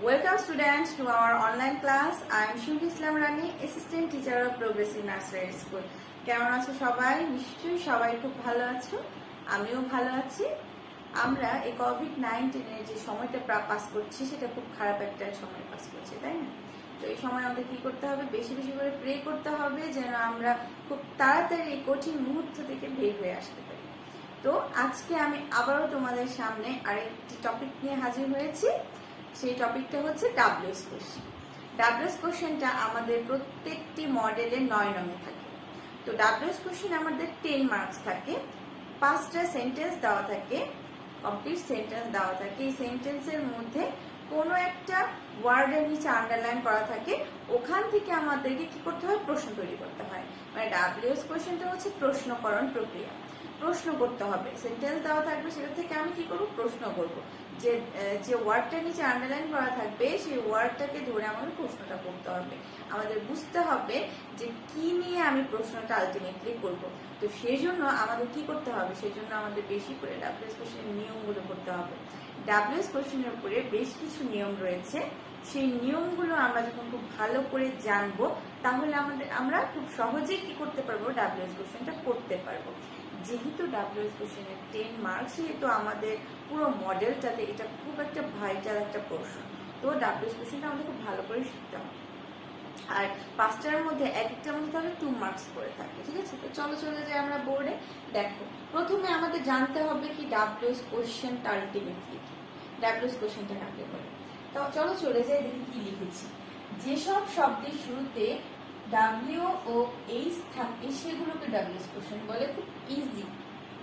Welcome students to our online class. I am Shuri Islam Rani, Assistant Teacher of Progressive Nursery School. কেমন আছো সবাই? নিশ্চয়ই সবাই খুব ভালো আছো। আমিও ভালো আছি। আমরা এই কোভিড নাইন্টিনের যে সময়টা পাস করছি সেটা খুব খারাপ একটা সময় পাস করছি তাই না? তো এই সময় আমাদের কি করতে হবে? বেশি বেশি করে প্রে করতে হবে যেন আমরা খুব তাড়াতাড়ি এই কঠিন মুহূর্ত থেকে বের হয়ে আসতে পারি। তো আজকে আমি আবারও তোমাদের সামনে আরেকটি টপিক নিয়ে হাজির হয়েছি। সেই টপিকটা হচ্ছে ডাব্লিউএস কোশ্চেন ডাব্লিউএস কোশ্চেনটা আমাদের প্রত্যেকটি মডেলে নয় নম্বর থাকে। তো ডাব্লিউএস কোশ্চেন আমাদের টেন মার্কস থাকে, পাঁচটা সেন্টেন্স দেওয়া থাকে কমপ্লিট সেন্টেন্স দেওয়া থাকে। এই সেন্টেন্সের মধ্যে কোনো একটা ওয়ার্ডের নিচে আন্ডারলাইন করা থাকে, ওখান থেকে আমাদেরকে কি করতে হয়? প্রশ্ন তৈরি করতে হয়। মানে ডাব্লিউএস কোশ্চেনটা হচ্ছে প্রশ্নকরণ প্রক্রিয়া। প্রশ্ন করতে হবে। সেন্টেন্স দেওয়া থাকবে সেটা থেকে আমি কি করব? প্রশ্ন করব। যে যে ওয়ার্ডটা নিচে আন্ডারলাইন করা থাকবে, সেই ওয়ার্ডটাকে ধরে আমাদের প্রশ্নটা করতে হবে। আমাদের বুঝতে হবে যে কি নিয়ে আমি প্রশ্নটা আলটিমেটলি করব। তো সেই জন্য আমাদের কি করতে হবে? সেই জন্য আমাদের বেশি করে ডাব্লিউএস কোশ্চেনের নিয়মগুলো করতে হবে। ডাব্লিউএস কোশ্চেনের উপরে বেশ কিছু নিয়ম রয়েছে। সেই নিয়মগুলো আমরা যখন খুব ভালো করে জানব, তাহলে আমাদের, আমরা খুব সহজেই কি করতে পারব? ডাব্লিউএস কোশ্চেনটা করতে পারব। যেহেতু ডাব্লিউএস কোশ্চেনের টেন মার্কস সেহেতু আমাদের পুরো মডেলটাতে এটা খুব একটা ভাইটাল একটা প্রশ্ন তো ডাব্লিউএস কোশ্চেনটা আমাদের খুব ভালো করে শিখতে হবে। আর পাঁচটার মধ্যে এক একটার মধ্যে তাহলে টু মার্কস করে থাকে, ঠিক আছে? তো চলো, চলে যাই আমরা বোর্ডে দেখো, প্রথমে আমাদের জানতে হবে কি ডাব্লিউএস কোশ্চেনটা আলটিমেটলি কি? ডাব্লিউএস কোশ্চেনটা কাকে বলে তো চলো, চলে যাই, দেখি কি লিখেছি। যেসব শব্দের শুরুতে ডাব্লিউ ও এইচ থাকে সেগুলোকে ডাব্লিউএস কোশ্চেন বলে, খুব ইজি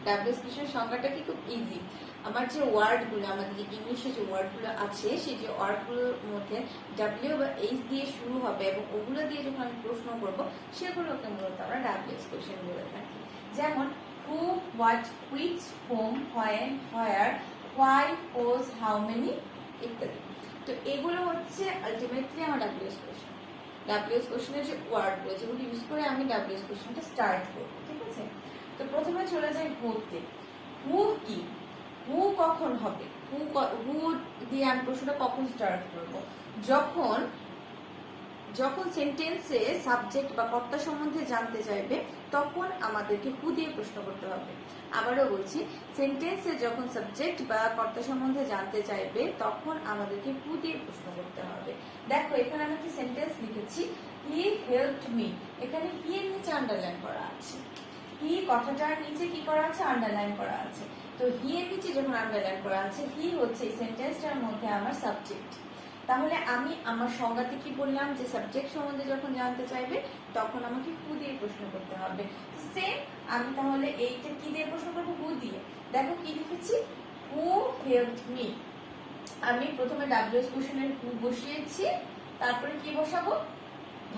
ডাব্লিউএস কোশ্চেন সংখ্যাটা কি? খুব ইজি আমার যে ওয়ার্ডগুলো আমাদের ইংলিশে যে ওয়ার্ডগুলো আছে, সেই যে ওয়ার্ডগুলোর মধ্যে ডাব্লিউ বা এইচ দিয়ে শুরু হবে এবং ওগুলো দিয়ে যখন আমি প্রশ্ন করব, সেগুলোকে মূলত আমরা ডাব্লিউএস কোশ্চেন বলে থাকি। যেমন who what which whom when where why whose how many ইত্যাদি। তো এগুলো হচ্ছে আলটিমেটলি আমার ডাব্লিউএস কোশ্চেন ডাব্লিউএস কোশ্চেনের যে ওয়ার্ড রয়েছে ওগুলো ইউজ করে আমি ডাব্লিউএস কোশ্চেনটা স্টার্ট করব, ঠিক আছে? তো প্রথমে চলে যাই হুতে হু কি? হু কখন হবে? হু হু দিয়ে আমি প্রশ্নটা কখন স্টার্ট করব? যখন যখন সেন্টেন্সে সাবজেক্ট বা কর্তা সম্বন্ধে জানতে চাইবে, তখন আমাদেরকে হু দিয়ে প্রশ্ন করতে হবে। আবারও বলছি সেন্টেন্সে যখন সাবজেক্ট বা কর্তা সম্বন্ধে জানতে চাইবে, তখন আমাদেরকে হু দিয়ে প্রশ্ন করতে হবে। দেখো, এখানে আমি একটি সেন্টেন্স লিখেছি হি হেল্প মি এখানে হি এর নিচে আন্ডারলাইন করা আছে। হি কথাটার নিচে কি করা আছে? আন্ডারলাইন করা আছে। তো হি এর নিচে যখন আন্ডারলাইন করা আছে হি হচ্ছে এই সেন্টেন্সটার মধ্যে আমার সাবজেক্ট তাহলে আমি আমার সংজ্ঞাতে কি বললাম? যে সাবজেক্ট সম্বন্ধে যখন জানতে চাইবে, তখন আমাকে হু দিয়ে প্রশ্ন করতে হবে। সেম আমি তাহলে এইটা কি দিয়ে প্রশ্ন করব? হু দিয়ে। দেখো কি লিখেছি? হু হেল্প মি আমি প্রথমে ডাব্লিউএস কোশ্চেনের হু বসিয়েছি, তারপরে কি বসাবো?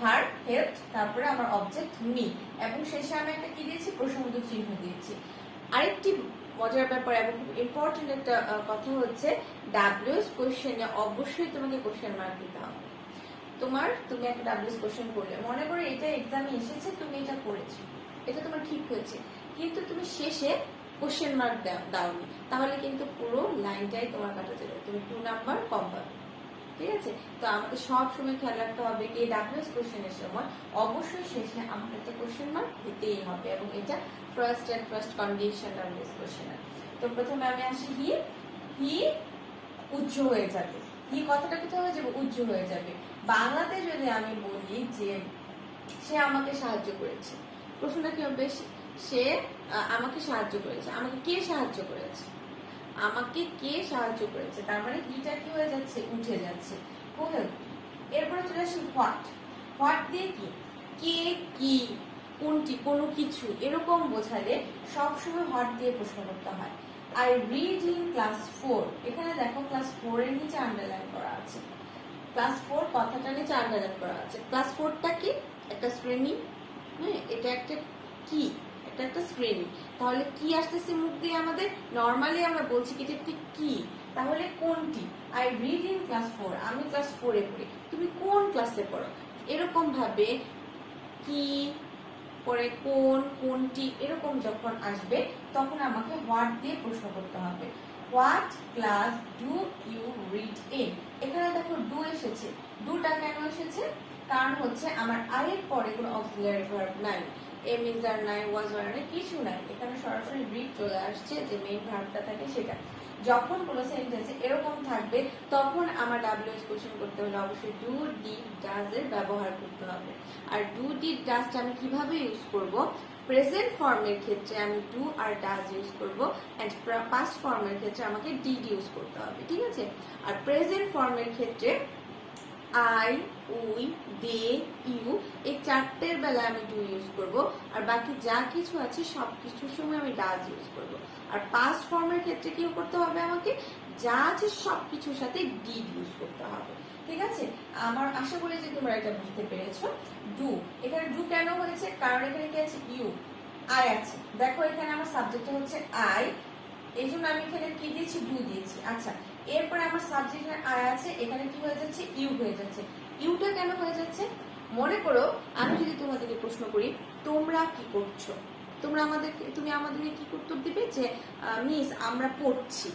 ভার হেল্প তারপরে আমার অবজেক্ট মি এবং শেষে আমি একটা কি দিয়েছি? প্রশ্নবোধক চিহ্ন দিয়েছি। আরেকটি মজার ব্যাপার এবং খুব ইম্পর্টেন্ট একটা কথা হচ্ছে ডাব্লিউস কোশ্চেনে অবশ্যই তোমাকে কোয়েশ্চেন মার্ক দিতে হবে। তোমার, তুমি একটা ডাব্লিউস কোয়েশ্চেন করলে। মনে করো এটা এক্সামে এসেছে, তুমি এটা করেছ। এটা তোমার ঠিক হয়েছে। কিন্তু তুমি শেষে কোশ্চেন মার্ক দাওনি। তাহলে কিন্তু পুরো লাইনটাই তোমার কাটা যাবে। তুমি টু নাম্বার কম পাবে। ঠিক আছে? তো আমাদের সব সময় খেয়াল রাখতে হবে কি ডাব্লিউএস কোশ্চেনের সময়। অবশ্যই শেষে আমাদের একটা কোশ্চেন মার্ক দিতেই হবে এবং এটা first and first condition WH কোশ্চেনের তো প্রথমে আমি আসি হি। হি উচ্চ হয়ে যাবে। হি কথাটা কোথাও হয়ে যাবে? উচ্চ হয়ে যাবে। বাংলাতে যদি আমি বলি যে সে আমাকে সাহায্য করেছে। প্রশ্নটা কি হবে? সে আমাকে সাহায্য করেছে। আমাকে কে সাহায্য করেছে? আমাকে কে সাহায্য করেছে? তার মানে হিটা কি হয়ে যাচ্ছে? উঠে যাচ্ছে। এরপরে চলে আসি হোয়াট হোয়াট দিয়ে কি? কে, কি, কোনটি, কোনো কিছু এরকম বোঝালে সবসময় হোয়াট দিয়ে প্রশ্ন করতে হয়। I read in class four এখানে দেখো ক্লাস ফোর এর নিচে আন্ডারলাইন করা আছে। ক্লাস ফোর কথাটা নিচে আন্ডারলাইন করা আছে। ক্লাস ফোরটা কি? একটা শ্রেণি। হ্যাঁ এটা একটা কি? এটা একটা শ্রেণি। তাহলে কি আসতেছে মুখ দিয়ে আমাদের? নর্মালি আমরা বলছি কি, এটা কি? তাহলে কোনটি? I read in class four আমি ক্লাস ফোরে পড়ি। তুমি কোন ক্লাসে পড়ো? এরকম ভাবে কি, পরে কোন, কোনটি, এরকম যখন আসবে, তখন আমাকে হোয়াট দিয়ে প্রশ্ন করতে হবে। What class do you read in এখানে দেখো ডু এসেছে। ডুটা কেন এসেছে? কারণ হচ্ছে আমার আয়ের পরে কোনো অক্সিলারি ভার্ব নাই। এম ইজ আর নাই ওয়াজ নাই কিছু নাই। এখানে সরাসরি রিড চলে আসছে যে মেইন ভার্বটা থাকে সেটা। যখন কোনো সেন্টেন্সে এরকম থাকবে, তখন আমার ডাব্লিউএস কোশ্চেন করতে হলে অবশ্যই ডু ডি ডাজ এর ব্যবহার করতে হবে। আর ডু ডি ডাজটা আমি কীভাবে ইউজ করব? প্রেজেন্ট ফর্মের ক্ষেত্রে আমি ডু আর ডাজ ইউজ করব। অ্যান্ড পাস্ট ফর্মের ক্ষেত্রে আমাকে ডিড ইউজ করতে হবে, ঠিক আছে? আর প্রেজেন্ট ফর্মের ক্ষেত্রে আই, উই, দে, ইউ, এই চারটের বেলা আমি ডু ইউজ করব। আর বাকি যা কিছু আছে সব কিছুর সময় আমি ডাজ ইউজ করব। আর পাস্ট ফর্মের ক্ষেত্রে কি করতে হবে আমাকে? যা আছে সব কিছুর সাথে ডিড ইউজ করতে হবে। ঠিক আছে? আমার আশা করি যে তোমরা এটা বুঝতে পেরেছ। ডু এখানে ডু কেন হয়েছে? কারণ এখানে কি আছে? ইউ আই আছে। দেখো এখানে আমার সাবজেক্ট হচ্ছে আই এই জন্য আমি এখানে কি দিয়েছি? ডু আচ্ছা এরপরে আমার সাবজেক্টের আয় আছে, এখানে কি হয়ে যাচ্ছে? ইউ হয়ে যাচ্ছে। ইউটা কেন হয়ে যাচ্ছে? মনে করো, আমি যদি তোমাদেরকে প্রশ্ন করি, তোমরা কি করছ? তোমরা আমাদের, তুমি আমাদেরকে কি উত্তর দিবে? যে মিস আমরা পড়ছি।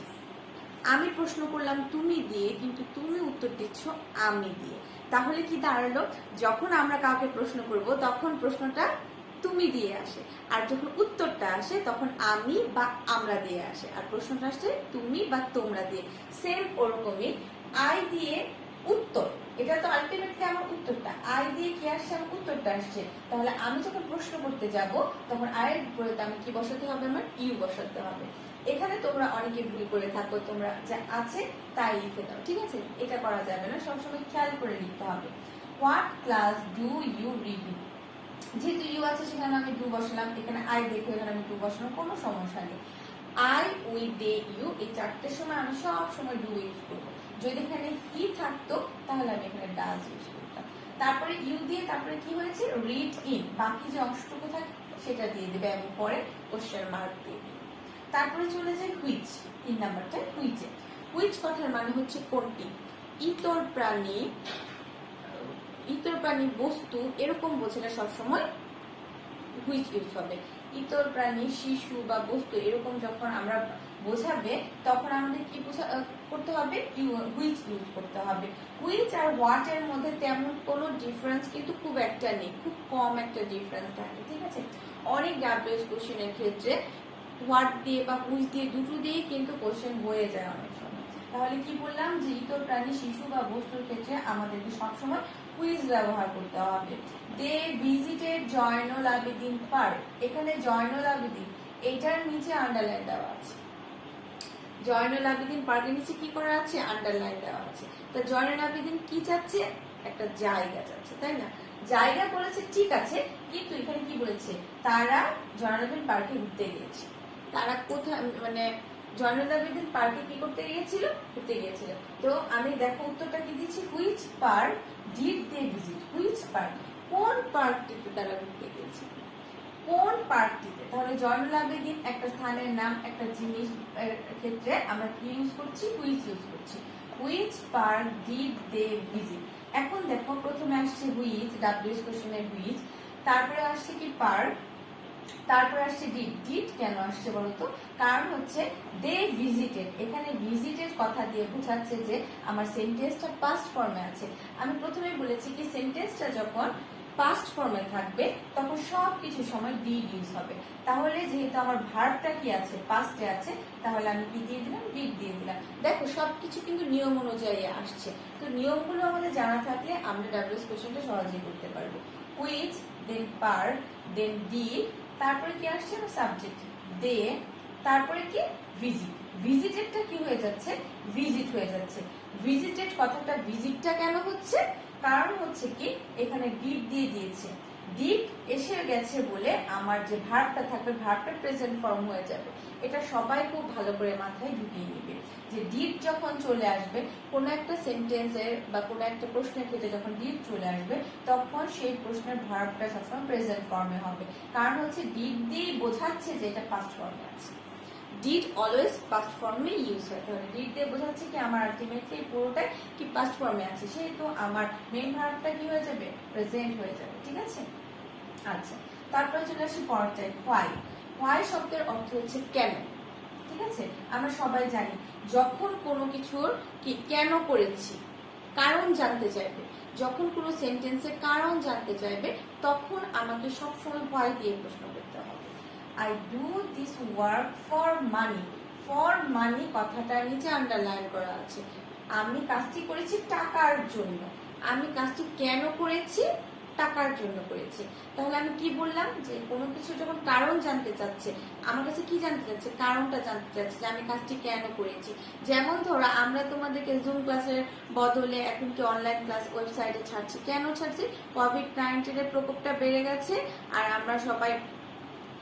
আমি প্রশ্ন করলাম তুমি দিয়ে, কিন্তু তুমি উত্তর দিচ্ছ আমি দিয়ে। তাহলে কি দাঁড়াল? যখন আমরা কাউকে প্রশ্ন করব, তখন প্রশ্নটা তুমি দিয়ে আসে। আর যখন উত্তরটা আসে, তখন আমি বা আমরা দিয়ে আসে। আর প্রশ্নটা আসছে, তুমি বা তোমরা দিয়ে। সেম ওরকমই। আই দিয়ে উত্তর। এটা তো আলটিমেটলি আমার উত্তরটা। আই দিয়ে কি আসছে? আমার উত্তরটা আসছে। তাহলে আমি যখন প্রশ্ন করতে যাব, তখন আয়ের বিপরীতে আমি কি বসাতে হবে আমার? ইউ বসাতে হবে। এখানে তোমরা অনেকে ভুল করে থাকো, তোমরা যা আছে তাই লিখে দাও, ঠিক আছে? এটা করা যাবে না, সবসময় খেয়াল করে লিখতে হবে। What class do you read যেহেতু ইউ আছে, সেখানে আমি ডু বসালাম, এখানে আই দেখো এখানে আমি ডু বসালাম, কোনো সমস্যা নেই। আই উই দে ইউ, এই চারটের সময় আমি সব সময় ডু ইউজ করব। যদি এখানে হি থাকতো, তাহলে আমি এখানে ডাজ ইউজ করতাম। তারপরে ইউ দিয়ে তারপরে কি হয়েছে? রিড ইন বাকি যে অংশটুকু থাকে, সেটা দিয়ে দেবে, এবং পরে কোশ্চেন মার্ক দিয়ে তারপরে চলে যায় হুইচ তিন নাম্বারটা হুইচে হুইচ কথার মানে হচ্ছে কোনটি? ইতর প্রাণী ইতর প্রাণী বস্তু এরকম বোঝালে সবসময় হুইচ ইউজ হবে। ইতর প্রাণী, শিশু বা বস্তু এরকম যখন আমরা বোঝাবে, তখন আমাদের কি করতে হবে? হুইচ ইউজ করতে হবে। হুইচ আর হোয়াট এর মধ্যে তেমন কোনো ডিফারেন্স কিন্তু খুব একটা নেই। খুব কম একটা ডিফারেন্স থাকে, ঠিক আছে? অনেক ডাব্লিউএস কোশ্চেনের ক্ষেত্রে হোয়াট দিয়ে বা হুইচ দিয়ে দুটো দিয়ে কিন্তু কোশ্চেন হয়ে যায় অনেক। তাহলে কি বললাম যে ইতর প্রাণী শিশু বা বস্তুর ক্ষেত্রে আমাদেরকে সবসময় কুইজ ব্যবহার করতে হবে। They visited Zainul Abedin park এখানে জয়নুল আবেদিন এটার নিচে আন্ডারলাইন দেওয়া আছে। জয়নুল আবেদিন পার্কের নিচে কি করা আছে? আন্ডারলাইন দেওয়া আছে। তা জয়নুল আবেদিন কি চাচ্ছে? একটা জায়গা চাচ্ছে, তাই না? জায়গা বলেছে ঠিক আছে, কিন্তু এখানে কি বলেছে? তারা জয়নুল আবেদিন পার্কে ঘুরতে গিয়েছে। তারা কোথায় মানে জয়নুল আবেদিন পার্কে কি করতে গিয়েছিল? ঘুরতে গিয়েছিল। তো আমি দেখো উত্তরটা কি দিচ্ছি which park did they visit? Which park? কোন পার্কটিতে তারা ঘুরতে গিয়েছিল? কোন পার্কটিতে? তাহলে জয়নুল আবেদিন একটা স্থানের নাম, একটা জিনিস ক্ষেত্রে আমরা কি ইউজ করছি? হুইচ ইউজ করছি। Which park did they visit? এখন দেখো প্রথমে আসছে হুইচ ডাব্লিউএস কোশ্চেনের হুইচ। তারপরে আসছে কি পার্ক? তারপরে আসছে ডিড ডিড কেন আসছে বলতো? কারণ হচ্ছে দে ভিজিটেড এখানে ভিজিটেড কথা দিয়ে বোঝাচ্ছে যে আমার সেন্টেন্সটা পাস্ট ফর্মে আছে। আমি প্রথমে বলেছি কি সেন্টেন্সটা যখন পাস্ট ফর্মে থাকবে, তখন সব কিছু সময় ডিড ইউজ হবে। তাহলে যেহেতু আমার ভার্বটা কি আছে পাস্টে আছে, তাহলে আমি কি দিয়ে দিলাম? ডিড দিয়ে দিলাম। দেখো সব কিছু কিন্তু নিয়ম অনুযায়ী আসছে। তো নিয়মগুলো আমাদের জানা থাকলে আমরা ডাব্লিউএস কোশ্চেনটা সহজেই করতে পারব। Which then per then did তারপরে কি আসছে আমার সাবজেক্ট দে তারপরে কি? ভিজিট ভিজিটেডটা কি হয়ে যাচ্ছে? ভিজিট হয়ে যাচ্ছে। ভিজিটেড কথাটা ভিজিটটা কেন হচ্ছে? কারণ হচ্ছে কি? এখানে ডিড দিয়ে দিয়েছে। ডিড এসে গেছে বলে আমার যে ভার্বটা থাকবে ভার্বটা প্রেজেন্ট ফর্ম হয়ে যাবে। এটা সবাই খুব ভালো করে মাথায় ঢুকিয়ে নিবে যে ডিড যখন চলে আসবে, কোনো একটা সেন্টেন্সের বা কোনো একটা প্রশ্নের ক্ষেত্রে যখন ডিড চলে আসবে, তখন সেই প্রশ্নের ভার্বটা সবসময় প্রেজেন্ট ফর্মে হবে। কারণ হচ্ছে ডিড দিয়েই বোঝাচ্ছে যে এটা পাস্ট ফর্মে আছে। ডিড অলওয়েজ পাস্ট ফর্মে ইউজ হয়। তাহলে ডিড দিয়ে বোঝাচ্ছে কি আমার আলটিমেটলি পুরোটাই কি পাস্ট ফর্মে আছে, সেহেতু আমার মেন ভার্বটা কি হয়ে যাবে? প্রেজেন্ট হয়ে যাবে। ঠিক আছে? আচ্ছা তারপরে চলে আসি পরটায় হোয়াই হোয়াই শব্দের অর্থ হচ্ছে কেন? ঠিক আছে? আমরা সবাই জানি, যখন কোনো কিছুর কি কেন করেছি, কারণ জানতে চাইবে। যখন কোনো সেন্টেন্সের কারণ জানতে চাইবে, তখন আমাকে সবসময় ভয় দিয়ে প্রশ্ন করতে হবে। I do this work for money for money কথাটার নিচে আন্ডারলাইন করা আছে। আমি কাজটি করেছি টাকার জন্য। আমি কাজটি কেন করেছি? টাকার জন্য করেছে। তাহলে আমি কি বললাম? যে কোনো কিছু যখন কারণ জানতে চাচ্ছে, আমার কাছে কি জানতে চাচ্ছে? কারণটা জানতে চাচ্ছে যে আমি কাজটি কেন করেছি? যেমন ধরো, আমরা তোমাদেরকে জুম ক্লাসের বদলে এখন কি অনলাইন ক্লাস ওয়েবসাইটে ছাড়ছি। কেন ছাড়ছি? কোভিড নাইন্টিনের প্রকোপটা বেড়ে গেছে, আর আমরা সবাই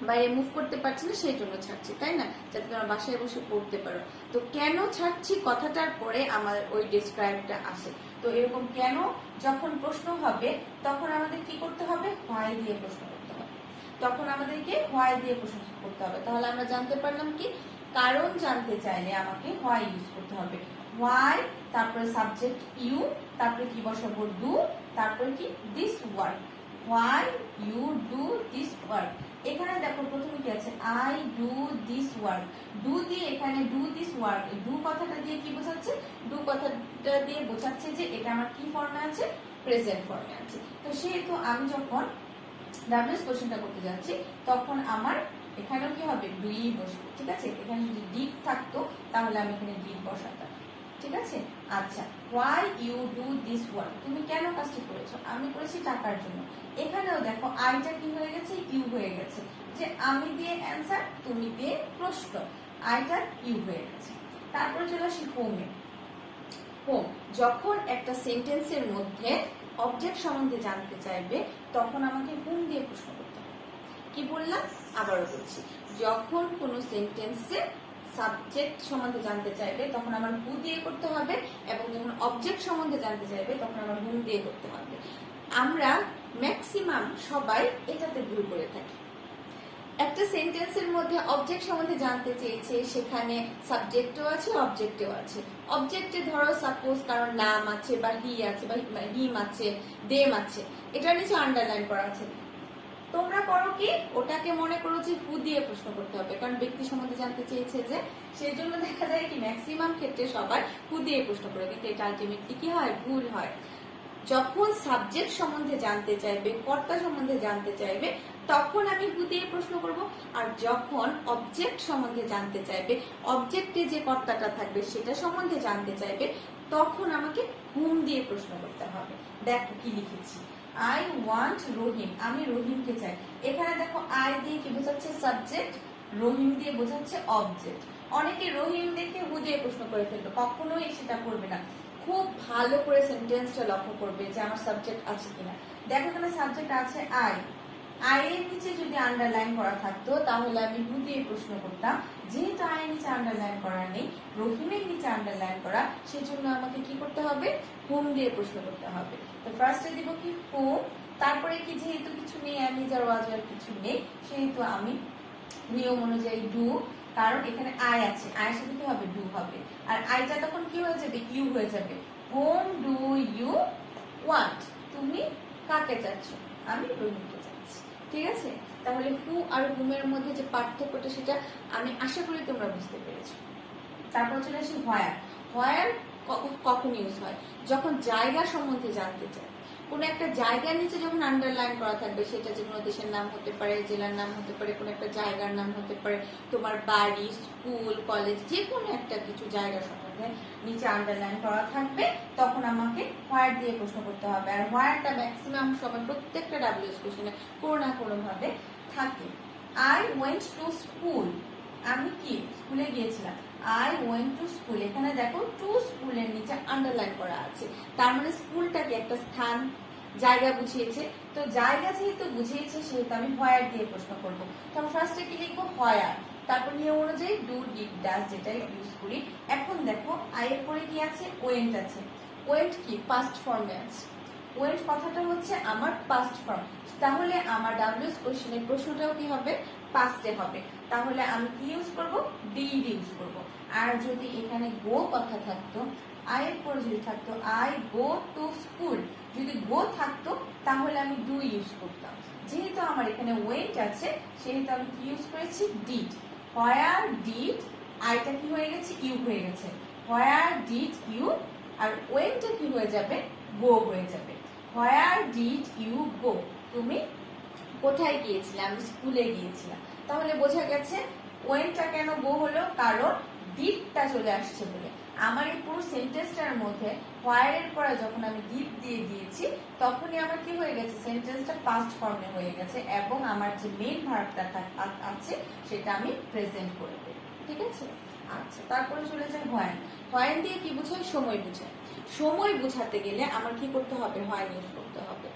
বাইরে মুভ করতে পারছি না, সেই জন্য ছাড়ছি, তাই না? যাতে তোমরা বাসায় বসে পড়তে পারো। তো কেন ছাড়ছি? কথাটার পরে আমার ওই ডিসক্রাইবটা আসে। তো এরকম কেন? যখন প্রশ্ন হবে, তখন আমাদের কি করতে হবে? হোয়াই দিয়ে প্রশ্ন করতে হবে। তখন আমাদেরকে হোয়াই দিয়ে প্রশ্ন করতে হবে। তাহলে আমরা জানতে পারলাম কি? কারণ জানতে চাইলে আমাকে হোয়াই ইউজ করতে হবে। হোয়াই তারপরে সাবজেক্ট ইউ তারপরে কি বসাবো? ডু তারপরে কি? This work why you do this work এখানে দেখো প্রথমে কি আছে? I do this work do দিয়ে এখানে ডু দিস ওয়ার্ক ডু কথাটা দিয়ে কি বোঝাচ্ছে? ডু কথাটা দিয়ে বোঝাচ্ছে যে এটা আমার কি ফর্মে আছে? প্রেজেন্ট ফর্মে আছে। তো সেহেতু আমি যখন ডাব্লিউএস কোশ্চেনটা করতে যাচ্ছি, তখন আমার এখানেও কি হবে? ডুই বসবে। ঠিক আছে? এখানে যদি ডিপ থাকতো, তাহলে আমি এখানে ডিপ বসাতাম। ঠিক আছে? আচ্ছা why you do this work তুমি কেন কাজটি করেছ? আমি করেছি টাকার জন্য। এখানেও দেখো আইটা কি হয়ে গেছে? ইউ হয়ে গেছে। যে আমি দিয়ে অ্যান্সার তুমি দিয়ে প্রশ্ন। আইটা ইউ হয়ে গেছে। তারপরে চলে আসি হোমে হোম যখন একটা সেন্টেন্সের মধ্যে অবজেক্ট সম্বন্ধে জানতে চাইবে, তখন আমাকে হোম দিয়ে প্রশ্ন করতে হবে। কি বললাম? আবারও বলছি। যখন কোনো সেন্টেন্সে সাবজেক্ট সম্বন্ধে জানতে চাইবে, তখন আমার হু দিয়ে করতে হবে এবং যখন অবজেক্ট সম্বন্ধে জানতে চাইবে, তখন আমার হুম দিয়ে করতে হবে। আমরা ম্যাক্সিমাম সবাই এটাতে ভুল করে থাকি। একটা সেন্টেন্সের মধ্যে অবজেক্ট সম্বন্ধে জানতে চেয়েছে, সেখানে সাবজেক্টও আছে অবজেক্টও আছে। অবজেক্টে ধরো সাপোজ কারণ নাম আছে বা হি আছে বা হিম আছে দেম আছে এটার নিচে আন্ডারলাইন করা আছে। তোমরা করো কি? ওটাকে মনে করো যে হু দিয়ে প্রশ্ন করতে হবে। কারণ ব্যক্তি সম্বন্ধে জানতে চেয়েছে যে সেই জন্য দেখা যায় কি ম্যাক্সিমাম ক্ষেত্রে সবাই হু দিয়ে প্রশ্ন করে। কিন্তু এটা আলটিমেটলি কি হয়? ভুল হয়। যখন সাবজেক্ট সম্বন্ধে জানতে চাইবে, কর্তা সম্বন্ধে জানতে চাইবে, তখন আমি হু দিয়ে প্রশ্ন করব। আর যখন অবজেক্ট সম্বন্ধে জানতে চাইবে অবজেক্টে যে কর্তাটা থাকবে, সেটা সম্বন্ধে জানতে চাইবে, তখন আমাকে হুম দিয়ে প্রশ্ন করতে হবে। দেখো কি লিখেছি। আই ওয়ান্ট রহিম আমি রহিমকে চাই। এখানে দেখো আই দিয়ে কি বোঝাচ্ছে? সাবজেক্ট রহিম দিয়ে বোঝাচ্ছে অবজেক্ট অনেকে রহিম দেখে হু দিয়ে প্রশ্ন করে ফেলবে। কখনোই সেটা করবে না। খুব ভালো করে সেন্টেন্সটা লক্ষ্য করবে যে আমার সাবজেক্ট আছে কিনা। দেখো এখানে সাবজেক্ট আছে আই আই এর নিচে যদি আন্ডারলাইন করা থাকতো, তাহলে আমি হু দিয়ে প্রশ্ন করতাম, যেহেতু আই এর নিচে আন্ডারলাইন করা নেই, রহিমের নিচে আন্ডারলাইন করা, সেজন্য আমাকে কি করতে হবে? হোম দিয়ে প্রশ্ন করতে হবে। তো ফার্স্টে দিব কি? হোম। তারপরে কি, যেহেতু কিছু নেই আমি যার ওয়াজার কিছু নেই, সেহেতু আমি নিয়ম অনুযায়ী ডু কারণ এখানে আই আছে। আয়ের সাথে কি হবে? ডু হবে। আর আইটা তখন কি হয়ে যাবে? ইউ হয়ে যাবে। হোম ডু ইউ ওয়ান্ট তুমি কাকে চাচ্ছ? আমি রহিমকে। ঠিক আছে? তাহলে হু আর হুমের মধ্যে যে পার্থক্যটা সেটা আমি আশা করি তোমরা বুঝতে পেরেছ। তারপর চলে আসি হোয়ার হোয়ার কখন ইউজ হয়? যখন জায়গা সম্বন্ধে জানতে চাই কোনো একটা জায়গার নিচে যখন আন্ডারলাইন করা থাকবে, সেটা যে কোনো দেশের নাম হতে পারে, জেলার নাম হতে পারে, কোনো একটা জায়গার নাম হতে পারে, তোমার বাড়ি, স্কুল কলেজ যে কোনো একটা কিছু জায়গা সম্বন্ধে। নিচে আন্ডারলাইন করা থাকবে, তখন আমাকে হোয়ার দিয়ে প্রশ্ন করতে হবে। আর হোয়ারটা ম্যাক্সিমাম সময় প্রত্যেকটা ডাব্লিউএস কোশ্চেনে কোনো না কোনো ভাবে থাকে। আই ওয়েন্ট টু স্কুল আমি কি? স্কুলে গিয়েছিলাম। আই ওয়েন্ট টু স্কুল এখানে দেখো টু স্কুলের নিচে আন্ডারলাইন করা আছে। তার মানে স্কুলটাকে একটা স্থান, জায়গা বুঝিয়েছে। তো জায়গা যেহেতু বুঝিয়েছে, সেহেতু আমি হোয়ার দিয়ে প্রশ্ন করব। তো ফার্স্টে কি লিখব? হোয়ার তারপর নিয়ম অনুযায়ী ডু ডিড ডাস যেটাই ইউজ করি। এখন দেখো আই এর পরে কি আছে? ওয়েন্ট আছে। ওয়েন্ট কি? পাস্ট ফর্মে আছে। ওয়েন্ট কথাটা হচ্ছে আমার পাস্ট ফর্ম তাহলে আমার ডাব্লিউএস কোশ্চেনের প্রশ্নটাও কি হবে? পাস্টে হবে। তাহলে আমি কি ইউজ করব? ডিড ইউজ করব। আর যদি এখানে গো কথা থাকতো আই এর পরে যদি থাকতো আই গো টু স্কুল যদি গো থাকতো, তাহলে আমি ডু ইউজ করতাম। যেহেতু আমার এখানে ওয়েট আছে, সেহেতু আমি কি ইউজ করেছি? ডিড হোয়ার ডিড আইটা কি হয়ে গেছে? ইউ হয়ে গেছে। হোয়ার ডিড ইউ আর ওয়েনটা কি হয়ে যাবে? গো হয়ে যাবে। হোয়ার ডিড ইউ গো তুমি কোথায় গিয়েছিলে? আমি স্কুলে গিয়েছিলাম। তাহলে বোঝা গেছে ওয়েনটা কেন গো হলো? কারণ ডিডটা চলে আসছে বলে। আমার এই পুরো সেন্টেন্সটার মধ্যে হোয়ার এর পরে যখন আমি ডিড দিয়ে দিয়েছি, তখনই আমার কি হয়ে গেছে? সেন্টেন্সটা পাস্ট ফর্মে হয়ে গেছে এবং আমার যে মেন ভার্বটা আছে, সেটা আমি প্রেজেন্ট করে দেব। ঠিক আছে? আচ্ছা তারপরে চলে যায় হোয়েন হোয়েন দিয়ে কি বোঝায় সময় বোঝায় সময় বোঝাতে গেলে আমার কি করতে হবে? হোয়েন ইউজ করতে হবে।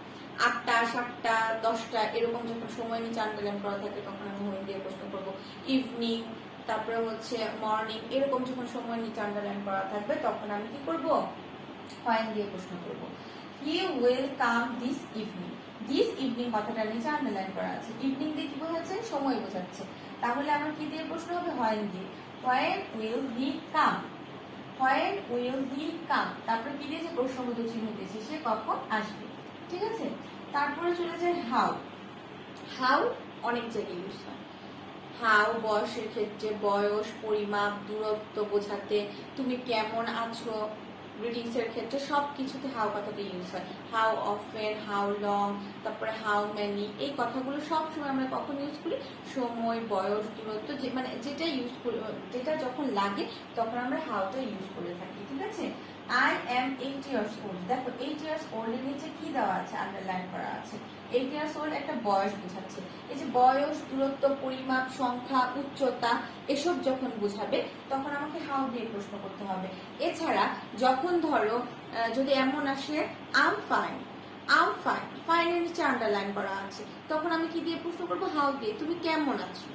আটটা, সাতটা, দশটা, এরকম যখন সময় নিচে আন্ডারলাইন করা থাকে, তখন আমি হোয়েন দিয়ে প্রশ্ন করব। ইভিনিং তারপরে হচ্ছে মর্নিং এরকম যখন সময় নিচে আন্ডারলাইন করা থাকবে, তখন আমি কি করব? হোয়েন দিয়ে প্রশ্ন করব। He will come this evening this evening কথাটা নিচে আন্ডারলাইন করা আছে। ইভিনিং দিয়ে কি বোঝাচ্ছে? সময় বোঝাচ্ছে। তাহলে আমার কি দিয়ে প্রশ্ন হবে? হোয়েন দিয়ে। When will he come when will he come তারপর কি দিয়েছে? প্রশ্নবোধক চিহ্ন দিয়েছে। সে কখন আসবে? ঠিক আছে? তারপরে চলে যায় হাউ হাউ অনেক জায়গায় ইউজ হয়। হাউ বয়সের ক্ষেত্রে বয়স, পরিমাপ, দূরত্ব বোঝাতে তুমি কেমন আছো? গ্রিটিংস এর ক্ষেত্রে সব কিছুতে হাউ কথাটা ইউজ হয়। হাউ অফেন হাউ লং তারপরে হাউ ম্যানি এই কথাগুলো সব সময় আমরা কখন ইউজ করি? সময়, বয়স, দূরত্ব, যে মানে যেটা ইউজ করি যেটা যখন লাগে, তখন আমরা হাউটা ইউজ করে থাকি, ঠিক আছে? I am eight years old দেখো এইট ইয়ার্স ওল্ড এর নিচে কি দেওয়া আছে? আন্ডারলাইন করা আছে। এইট ইয়ার্স ওল্ড একটা বয়স বোঝাচ্ছে। এই যে বয়স, দূরত্ব, পরিমাপ, সংখ্যা, উচ্চতা, এসব যখন বোঝাবে, তখন আমাকে হাউ দিয়ে প্রশ্ন করতে হবে। এছাড়া যখন ধরো যদি এমন আসে আম ফাইন আম ফাইন ফাইনের নিচে আন্ডারলাইন করা আছে। তখন আমি কি দিয়ে প্রশ্ন করব? হাউ দিয়ে। তুমি কেমন আছো?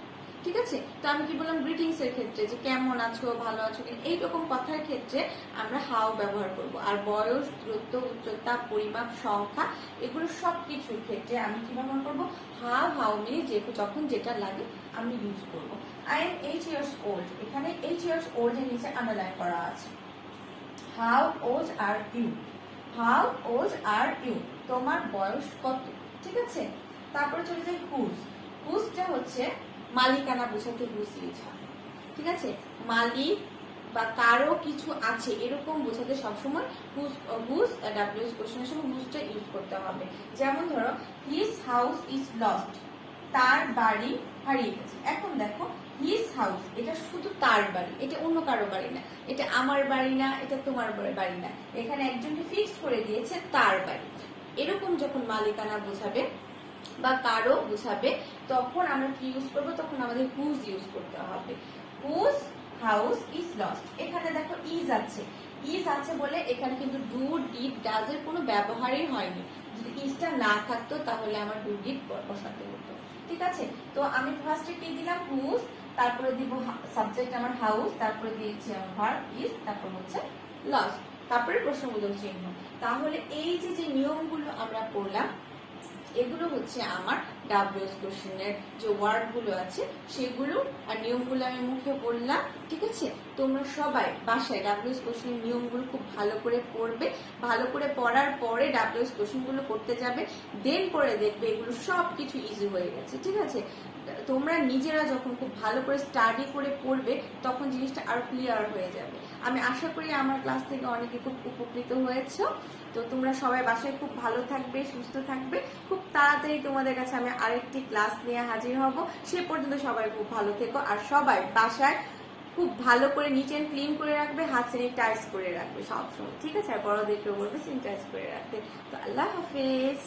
ঠিক আছে? তো আমি কি বললাম গ্রিটিংস এর ক্ষেত্রে, যে কেমন আছো, ভালো আছো কিনা, এইরকম কথার ক্ষেত্রে আমরা হাউ ব্যবহার করব। আর বয়স, দূরত্ব, উচ্চতা, পরিমাপ, সংখ্যা, এগুলো সব কিছুর ক্ষেত্রে আমি কি ব্যবহার করব? হাউ হাউ মিনি যে যখন যেটা লাগে আমি ইউজ করব। I am eight years old এখানে এইট ইয়ার্স ওল্ড এর নিচে আন্ডারলাইন করা আছে। How ওজ are you how ওজ are you তোমার বয়স কত? ঠিক আছে? তারপরে চলে যায় হুজ হুজটা হচ্ছে মালিকানা বোঝাতে হুজ ইউজ ঠিক আছে? মালিক বা কারও কিছু আছে, এরকম বোঝাতে সবসময় হুজ হুজ ডাব্লিউএস কোশ্চেনের সময় হুজটা ইউজ করতে হবে। যেমন ধরো হিজ হাউস ইজ লস্ট তার বাড়ি হারিয়ে গেছে। এখন দেখো হিজ হাউস এটা শুধু তার বাড়ি, এটা অন্য কারও বাড়ি না, এটা আমার বাড়ি না, এটা তোমার বাড়ি না। এখানে একজনকে ফিক্সড করে দিয়েছে তার বাড়ি। এরকম যখন মালিকানা বোঝাবে বা কারও বোঝাবে, তখন আমরা কি ইউজ করব? তখন আমাদের হুজ ইউজ করতে হবে। হুজ হাউস ইজ লস্ট এখানে দেখো ইজ আছে। ইজ আছে বলে এখানে কিন্তু ডু ডিড ডাজের কোনো ব্যবহারই হয়নি। যদি ইজটা না থাকতো, তাহলে আমার ডু ডিপ বসাতে হতো। ঠিক আছে? তো আমি ফার্স্টে কি দিলাম? হুজ তারপরে দিব সাবজেক্ট আমার হাউস তারপরে দিয়েছি আমার ভার্ব ইজ তারপর হচ্ছে লস্ট তারপরে প্রশ্নবোধক চিহ্ন। তাহলে এই যে যে নিয়মগুলো আমরা পড়লাম এগুলো হচ্ছে আমার ডাব্লিউএস কোশ্চেনের যে ওয়ার্ডগুলো আছে, সেগুলো আর নিয়মগুলো আমি মুখে বললাম, ঠিক আছে? তোমরা সবাই বাসায় ডাব্লিউএস কোশ্চেনের নিয়মগুলো খুব ভালো করে পড়বে। ভালো করে পড়ার পরে ডাব্লিউএস কোশ্চেনগুলো করতে যাবে, দেন পরে দেখবে এগুলো সব কিছু ইজি হয়ে গেছে, ঠিক আছে? তোমরা নিজেরা যখন খুব ভালো করে স্টাডি করে পড়বে, তখন জিনিসটা আরও ক্লিয়ার হয়ে যাবে। আমি আশা করি আমার ক্লাস থেকে অনেকে খুব উপকৃত হয়েছে। তো তোমরা সবাই বাসায় খুব ভালো থাকবে, সুস্থ থাকবে। খুব তাড়াতাড়ি তোমাদের কাছে আমি আরেকটি ক্লাস নিয়ে হাজির হব। সে পর্যন্ত সবাই খুব ভালো থেকো আর সবাই বাসায় খুব ভালো করে নিট অ্যান্ড ক্লিন করে রাখবে, হাত স্যানিটাইজ করে রাখবে সবসময়। ঠিক আছে? আর বড়দেরকেও বলবে স্যানিটাইজ করে রাখতে তো আল্লাহ হাফেজ।